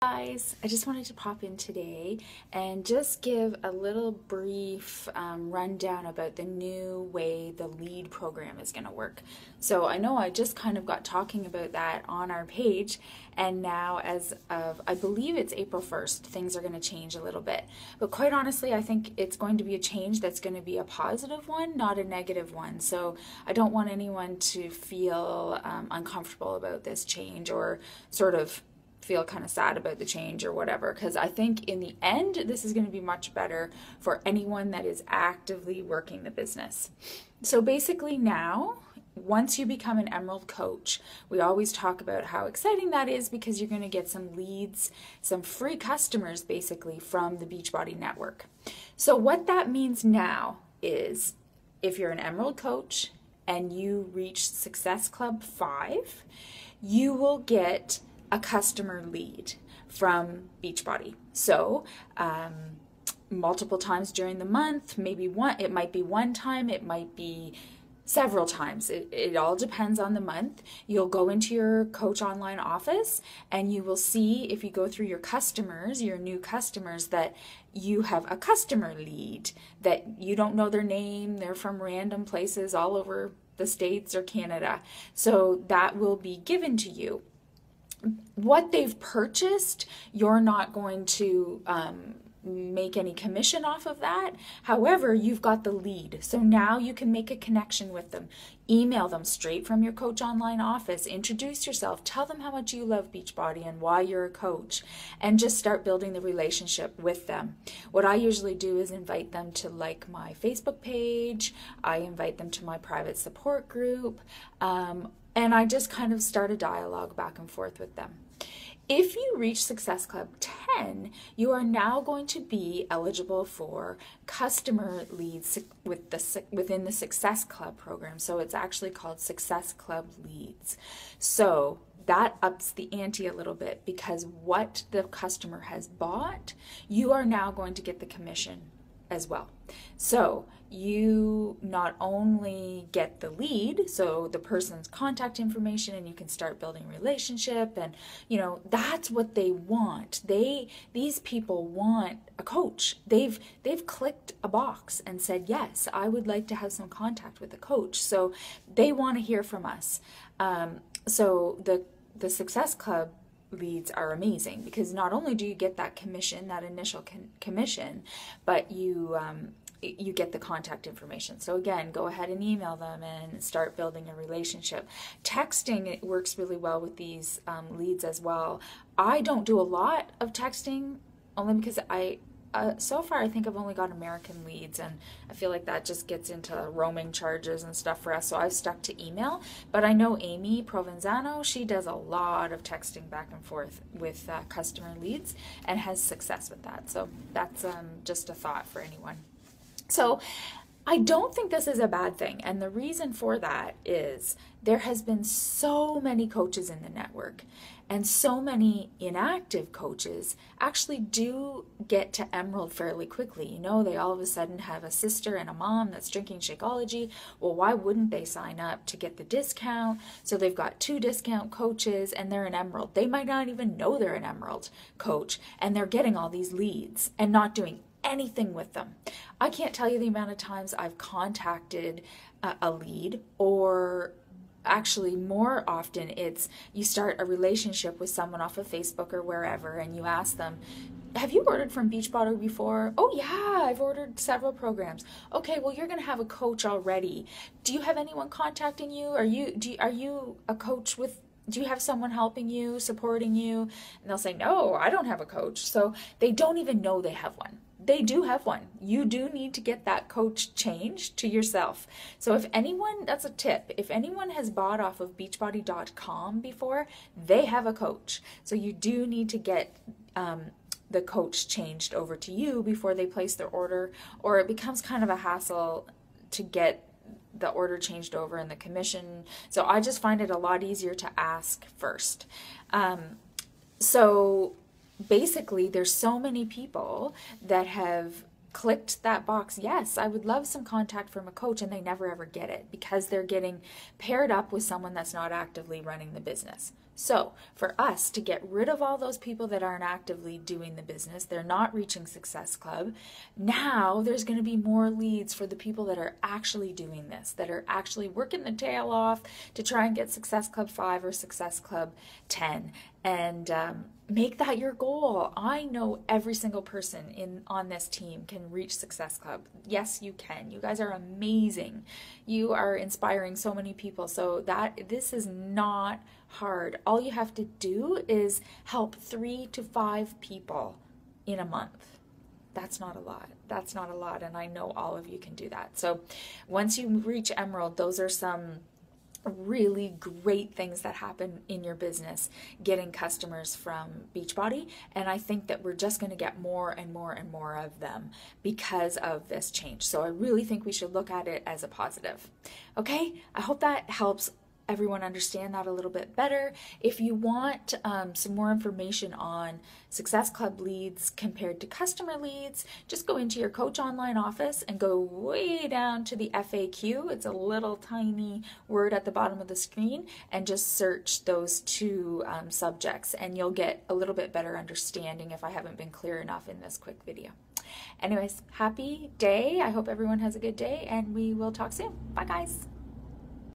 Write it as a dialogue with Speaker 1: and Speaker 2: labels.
Speaker 1: guys i just wanted to pop in today and just give a little brief um, rundown about the new way the lead program is going to work. So i know i just kind of got talking about that on our page and now as of i believe it's april 1st things are going to change a little bit. But quite honestly i think it's going to be a change that's going to be a positive one not a negative one. So i don't want anyone to feel um, uncomfortable about this change or sort of feel kind of sad about the change or whatever because I think in the end this is going to be much better for anyone that is actively working the business. So basically now once you become an Emerald coach, we always talk about how exciting that is because you're going to get some leads, some free customers basically from the Beachbody network. So, what that means now is if you're an Emerald coach and you reach Success Club 5, you will get a customer lead from Beachbody. So, um, multiple times during the month, maybe one, it might be one time, it might be several times. It, it all depends on the month. You'll go into your coach online office and you will see if you go through your customers, your new customers, that you have a customer lead that you don't know their name, they're from random places all over the States or Canada. So that will be given to you what they've purchased, you're not going to um, make any commission off of that. However, you've got the lead. So now you can make a connection with them. Email them straight from your coach online office. Introduce yourself. Tell them how much you love Beachbody and why you're a coach. And just start building the relationship with them. What I usually do is invite them to like my Facebook page. I invite them to my private support group. Um, and I just kind of start a dialogue back and forth with them. If you reach Success Club 10, you are now going to be eligible for customer leads with the within the Success Club program. So it's actually called Success Club Leads. So that ups the ante a little bit because what the customer has bought, you are now going to get the commission as well. So you not only get the lead, so the person's contact information, and you can start building relationship, and you know that's what they want. They these people want a coach. They've they've clicked a box and said yes, I would like to have some contact with a coach. So they want to hear from us. Um, so the the Success Club leads are amazing because not only do you get that commission, that initial con- commission, but you um, you get the contact information. So again, go ahead and email them and start building a relationship. Texting it works really well with these um, leads as well. I don't do a lot of texting only because I uh, so far, I think I've only got American leads, and I feel like that just gets into roaming charges and stuff for us. So I've stuck to email. But I know Amy Provenzano, she does a lot of texting back and forth with uh, customer leads and has success with that. So that's um, just a thought for anyone. So I don't think this is a bad thing. And the reason for that is there has been so many coaches in the network and so many inactive coaches actually do get to Emerald fairly quickly. You know, they all of a sudden have a sister and a mom that's drinking Shakeology. Well, why wouldn't they sign up to get the discount? So they've got two discount coaches and they're an Emerald. They might not even know they're an Emerald coach and they're getting all these leads and not doing anything with them. I can't tell you the amount of times I've contacted a, a lead or actually more often it's you start a relationship with someone off of Facebook or wherever and you ask them have you ordered from Beachbody before? Oh yeah, I've ordered several programs. Okay, well you're going to have a coach already. Do you have anyone contacting you? Are you do you, are you a coach with do you have someone helping you, supporting you? And they'll say, "No, I don't have a coach." So they don't even know they have one they do have one. You do need to get that coach changed to yourself. So if anyone, that's a tip, if anyone has bought off of beachbody.com before, they have a coach. So you do need to get um, the coach changed over to you before they place their order, or it becomes kind of a hassle to get the order changed over and the commission. So I just find it a lot easier to ask first. Um, so basically there's so many people that have clicked that box yes i would love some contact from a coach and they never ever get it because they're getting paired up with someone that's not actively running the business. So, for us to get rid of all those people that aren't actively doing the business, they're not reaching Success Club, now there's going to be more leads for the people that are actually doing this, that are actually working the tail off to try and get Success Club 5 or Success Club 10 and um, make that your goal. I know every single person in on this team can reach Success Club. Yes, you can. You guys are amazing. You are inspiring so many people. So that this is not hard. All you have to do is help 3 to 5 people in a month. That's not a lot. That's not a lot and I know all of you can do that. So once you reach emerald, those are some really great things that happen in your business getting customers from Beachbody. And I think that we're just going to get more and more and more of them because of this change. So I really think we should look at it as a positive. Okay, I hope that helps everyone understand that a little bit better. If you want um, some more information on Success Club leads compared to customer leads, just go into your Coach Online office and go way down to the FAQ. It's a little tiny word at the bottom of the screen and just search those two um, subjects and you'll get a little bit better understanding if I haven't been clear enough in this quick video. Anyways, happy day. I hope everyone has a good day and we will talk soon. Bye guys.